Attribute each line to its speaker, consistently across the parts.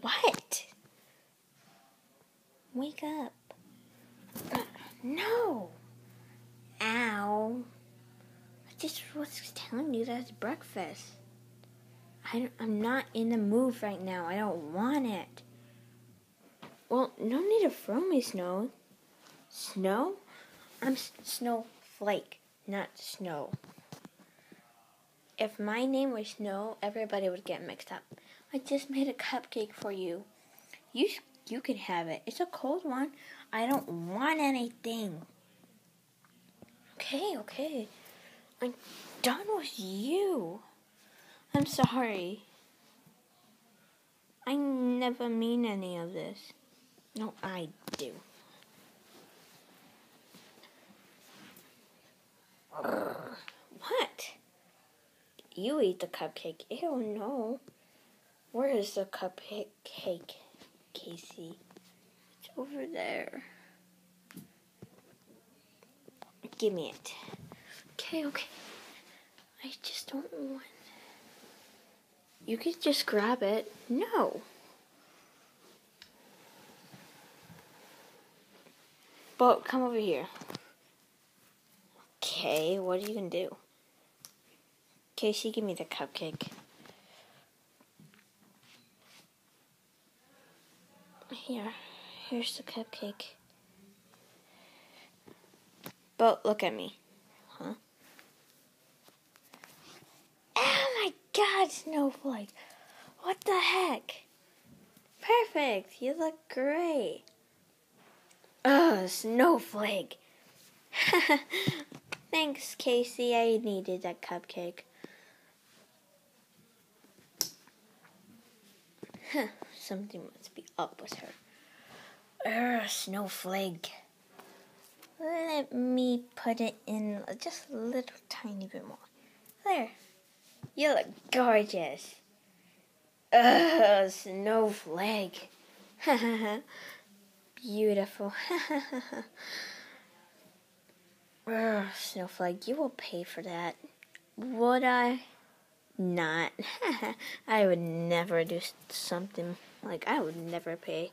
Speaker 1: What? Wake up. No. Ow. I just was telling you that's breakfast. I, I'm not in the mood right now. I don't want it. Well, no need to throw me, Snow. Snow? I'm Snowflake, not Snow. If my name was Snow, everybody would get mixed up. I just made a cupcake for you. You you can have it. It's a cold one. I don't want anything. Okay, okay. I'm done with you. I'm sorry. I never mean any of this. No, I do. What? You eat the cupcake. Ew, no. Where is the cupcake, Casey? It's over there. Give me it. Okay, okay. I just don't want. You could just grab it. No. But come over here. Okay, what are you gonna do? Casey, give me the cupcake. Here, here's the cupcake. But look at me. Huh? Oh my god, Snowflake! What the heck? Perfect! You look great! Ugh, Snowflake! Thanks, Casey. I needed that cupcake. Huh, something must be up with her. Ugh, Snowflake. Let me put it in just a little tiny bit more. There. You look gorgeous. Ugh, Snowflake. Beautiful. Ugh, Snowflake, you will pay for that. Would I? Not. I would never do something like I would never pay.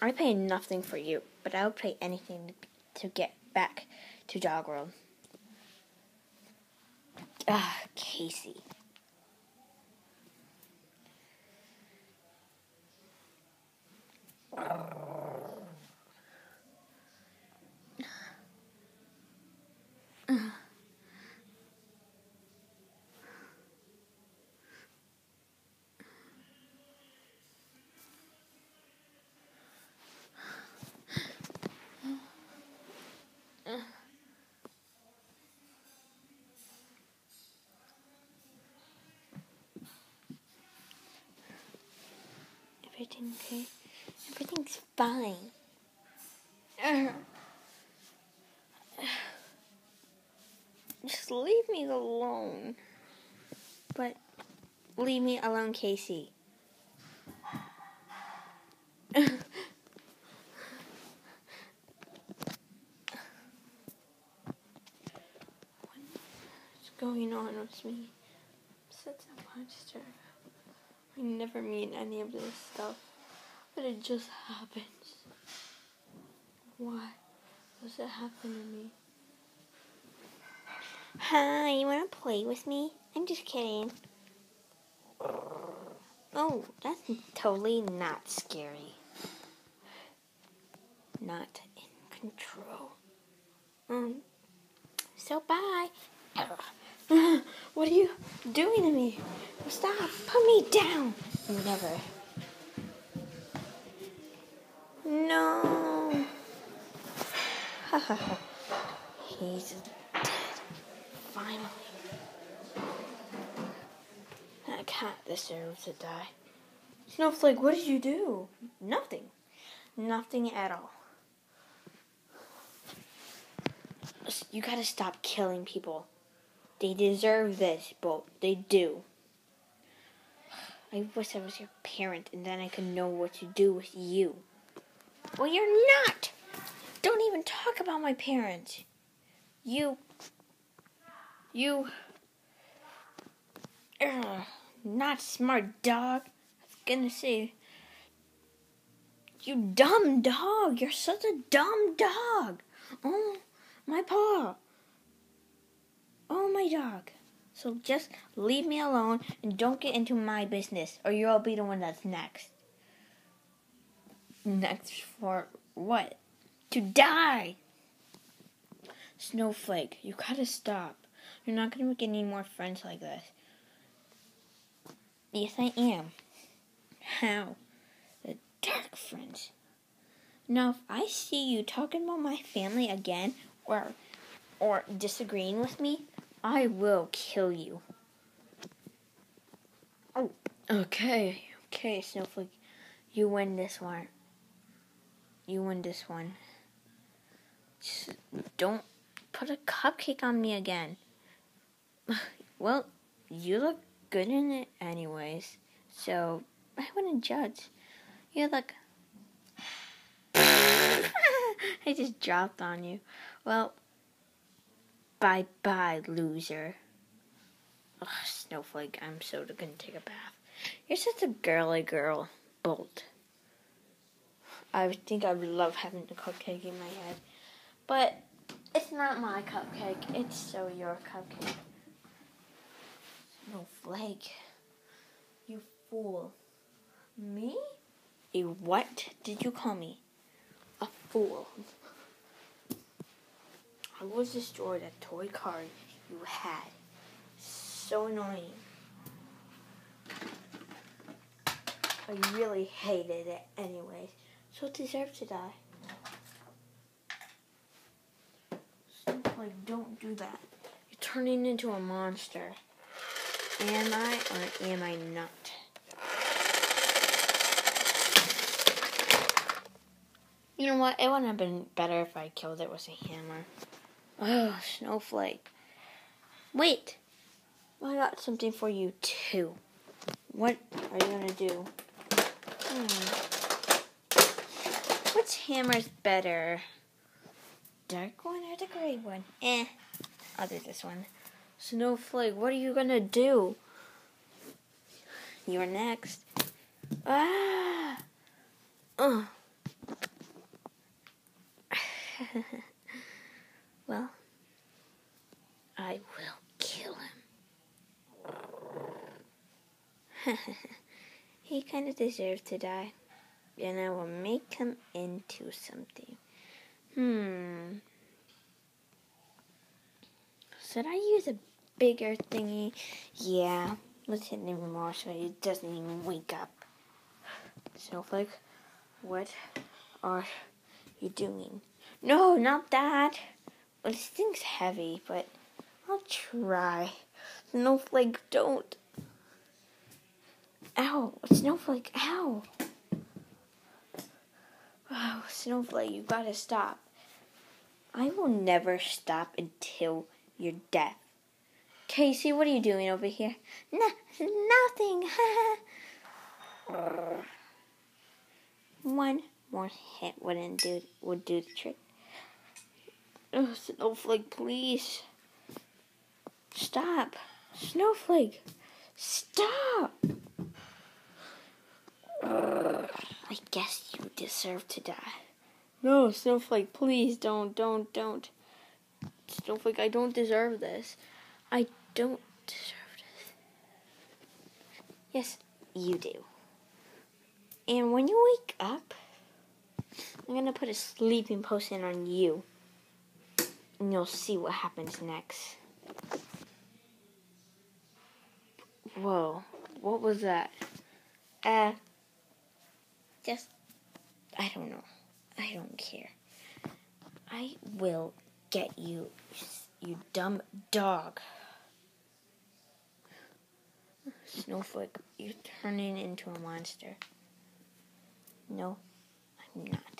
Speaker 1: I pay nothing for you, but I would pay anything to get back to Dog World. Ah, Casey. Everything okay? Everything's fine. Just leave me alone. But leave me alone, Casey. What's going on with me? I'm such a monster. I never mean any of this stuff, but it just happens. Why does it happen to me? Hi, you wanna play with me? I'm just kidding. Oh, that's totally not scary. Not in control. Um, so bye. What are you doing to me? Stop! Put me down! Never. No. He's dead. Finally. That cat deserves to die. Snowflake, what did you do? Nothing. Nothing at all. You gotta stop killing people. They deserve this, but they do. I wish I was your parent and then I could know what to do with you. Well, you're not! Don't even talk about my parents. You. You. Ugh, not smart dog. That's gonna say, You dumb dog! You're such a dumb dog! Oh, my paw! Oh, my dog! So just leave me alone and don't get into my business, or you'll be the one that's next. Next for what? To die! Snowflake, you gotta stop. You're not gonna make any more friends like this. Yes, I am. How? The dark friends. Now, if I see you talking about my family again, or or disagreeing with me, I will kill you. Oh, okay, okay, Snowflake, you win this one. You win this one. Just don't put a cupcake on me again. well, you look good in it anyways, so I wouldn't judge. You look. I just dropped on you. Well, bye bye, loser. Ugh, Snowflake, I'm so gonna take a bath. You're such a girly girl, Bolt. I think I would love having a cupcake in my head. But it's not my cupcake. It's so your cupcake. Snowflake. You fool. Me? A what did you call me? A fool. Was destroyed a toy car you had. So annoying. I really hated it anyways. So it deserves to die. Like, don't do that. You're turning into a monster. Am I or am I not? You know what? It wouldn't have been better if I killed it with a hammer. Oh, snowflake. Wait. I got something for you too. What are you gonna do? Hmm. Which hammer's better? dark one or the gray one? Eh, I'll do this one. Snowflake, what are you gonna do? You're next. Ah! Oh. well, I will kill him. he kind of deserve to die, and I will make him into something. Hmm. Should I use a bigger thingy? Yeah. Let's hit him more so he doesn't even wake up. Snowflake, what are you doing? No, not that. Well, this thing's heavy, but I'll try. Snowflake, don't. Ow, Snowflake, ow. Oh, Snowflake, you gotta stop. I will never stop until your death. Casey, what are you doing over here? No, nothing. One more hit wouldn't do would do the trick. Oh, Snowflake, please. Stop. Snowflake, stop. I guess you deserve to die. No, Snowflake, please don't, don't, don't. Snowflake, I don't deserve this. I don't deserve this. Yes, you do. And when you wake up, I'm gonna put a sleeping potion on you. And you'll see what happens next. Whoa, what was that? Uh, just, I don't know. I don't care. I will get you, you dumb dog. Snowflake, you're turning into a monster. No, I'm not.